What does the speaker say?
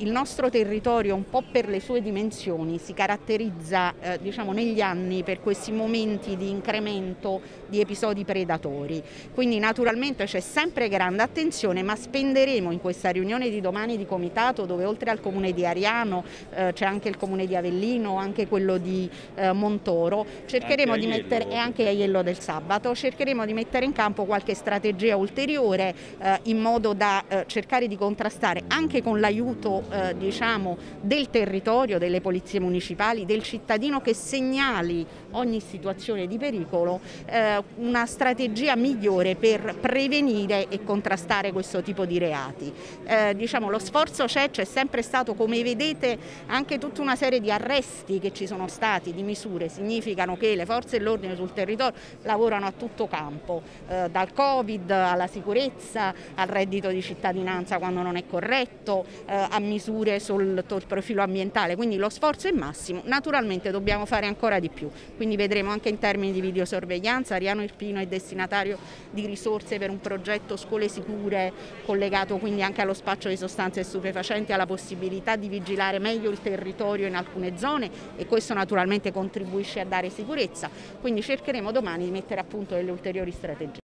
Il nostro territorio, un po' per le sue dimensioni, si caratterizza eh, diciamo, negli anni per questi momenti di incremento di episodi predatori. Quindi naturalmente c'è sempre grande attenzione, ma spenderemo in questa riunione di domani di comitato, dove oltre al comune di Ariano eh, c'è anche il comune di Avellino, anche quello di eh, Montoro, cercheremo di mettere, e anche Aiello del Sabato, cercheremo di mettere in campo qualche strategia ulteriore eh, in modo da eh, cercare di contrastare anche con l'aiuto eh, diciamo, del territorio, delle polizie municipali, del cittadino che segnali ogni situazione di pericolo, eh, una strategia migliore per prevenire e contrastare questo tipo di reati. Eh, diciamo, lo sforzo c'è, c'è sempre stato, come vedete, anche tutta una serie di arresti che ci sono stati, di misure, significano che le forze dell'ordine sul territorio lavorano a tutto campo, eh, dal Covid alla sicurezza, al reddito di cittadinanza quando non è corretto, eh, a misure misure sul profilo ambientale, quindi lo sforzo è massimo, naturalmente dobbiamo fare ancora di più, quindi vedremo anche in termini di videosorveglianza, Ariano Irpino è destinatario di risorse per un progetto scuole sicure collegato quindi anche allo spaccio di sostanze stupefacenti, alla possibilità di vigilare meglio il territorio in alcune zone e questo naturalmente contribuisce a dare sicurezza, quindi cercheremo domani di mettere a punto delle ulteriori strategie.